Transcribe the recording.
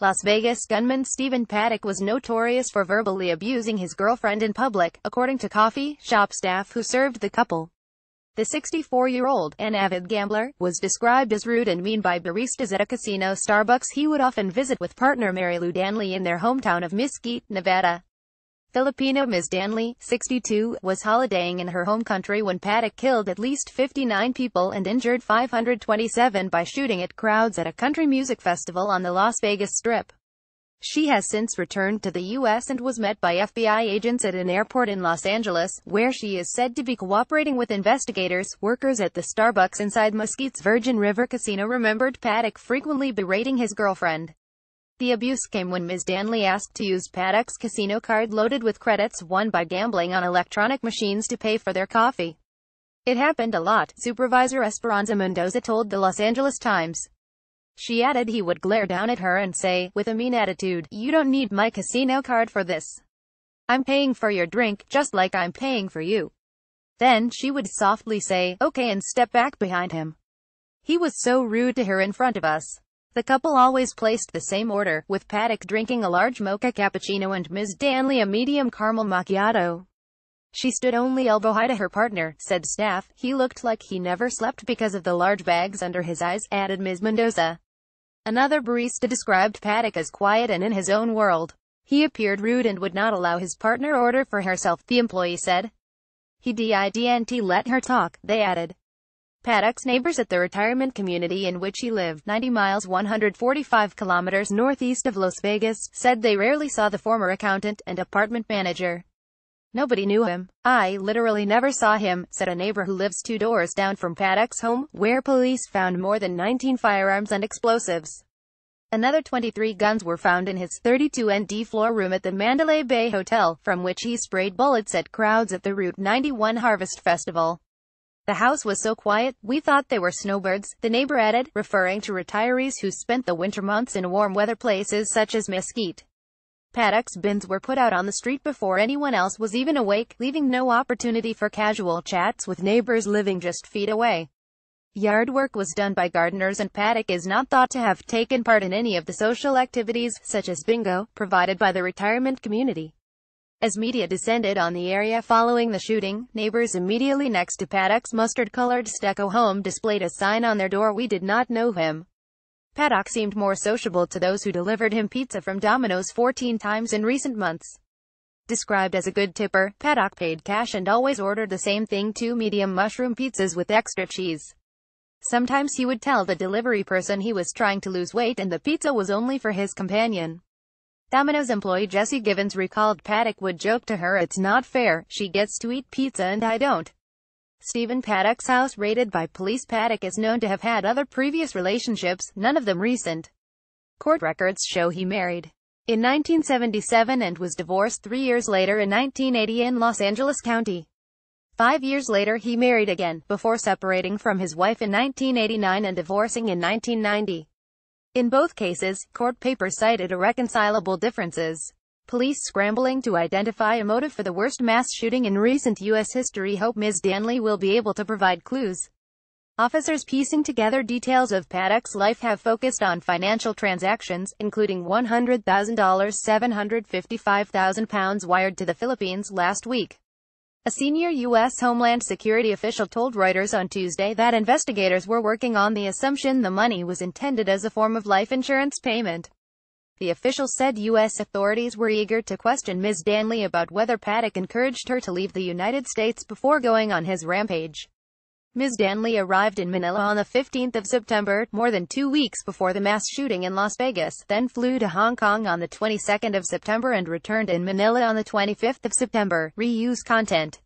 Las Vegas gunman Stephen Paddock was notorious for verbally abusing his girlfriend in public, according to coffee shop staff who served the couple. The 64-year-old, an avid gambler, was described as rude and mean by baristas at a casino Starbucks he would often visit with partner Marilou Danley in their hometown of Mesquite, Nevada. Filipino Ms. Danley, 62, was holidaying in her home country when Paddock killed at least 59 people and injured 527 by shooting at crowds at a country music festival on the Las Vegas Strip. She has since returned to the U.S. and was met by FBI agents at an airport in Los Angeles, where she is said to be cooperating with investigators. Workers at the Starbucks inside Mesquite's Virgin River Casino remembered Paddock frequently berating his girlfriend. The abuse came when Ms. Danley asked to use Paddock's casino card loaded with credits won by gambling on electronic machines to pay for their coffee. It happened a lot, Supervisor Esperanza Mendoza told the Los Angeles Times. She added he would glare down at her and say, with a mean attitude, you don't need my casino card for this. I'm paying for your drink, just like I'm paying for you. Then, she would softly say, okay and step back behind him. He was so rude to her in front of us. The couple always placed the same order, with Paddock drinking a large mocha cappuccino and Ms. Danley a medium caramel macchiato. She stood only elbow high to her partner, said staff. He looked like he never slept because of the large bags under his eyes, added Ms. Mendoza. Another barista described Paddock as quiet and in his own world. He appeared rude and would not allow his partner order for herself, the employee said. He didn't let her talk, they added. Paddock's neighbors at the retirement community in which he lived, 90 miles 145 kilometers northeast of Las Vegas, said they rarely saw the former accountant and apartment manager. Nobody knew him. I literally never saw him, said a neighbor who lives two doors down from Paddock's home, where police found more than 19 firearms and explosives. Another 23 guns were found in his 32ND floor room at the Mandalay Bay Hotel, from which he sprayed bullets at crowds at the Route 91 Harvest Festival. The house was so quiet, we thought they were snowbirds, the neighbor added, referring to retirees who spent the winter months in warm weather places such as Mesquite. Paddock's bins were put out on the street before anyone else was even awake, leaving no opportunity for casual chats with neighbors living just feet away. Yard work was done by gardeners and Paddock is not thought to have taken part in any of the social activities, such as bingo, provided by the retirement community. As media descended on the area following the shooting, neighbors immediately next to Paddock's mustard-colored stucco home displayed a sign on their door we did not know him. Paddock seemed more sociable to those who delivered him pizza from Domino's 14 times in recent months. Described as a good tipper, Paddock paid cash and always ordered the same thing two medium mushroom pizzas with extra cheese. Sometimes he would tell the delivery person he was trying to lose weight and the pizza was only for his companion. Domino's employee Jesse Givens recalled Paddock would joke to her it's not fair, she gets to eat pizza and I don't. Stephen Paddock's house raided by police Paddock is known to have had other previous relationships, none of them recent. Court records show he married in 1977 and was divorced three years later in 1980 in Los Angeles County. Five years later he married again, before separating from his wife in 1989 and divorcing in 1990. In both cases, court papers cited irreconcilable differences. Police scrambling to identify a motive for the worst mass shooting in recent U.S. history hope Ms. Danley will be able to provide clues. Officers piecing together details of Paddock's life have focused on financial transactions, including $100,000 £755,000 wired to the Philippines last week. A senior U.S. Homeland Security official told Reuters on Tuesday that investigators were working on the assumption the money was intended as a form of life insurance payment. The official said U.S. authorities were eager to question Ms. Danley about whether Paddock encouraged her to leave the United States before going on his rampage. Ms. Danley arrived in Manila on the 15th of September, more than two weeks before the mass shooting in Las Vegas, then flew to Hong Kong on the 22nd of September and returned in Manila on the 25th of September. Reuse content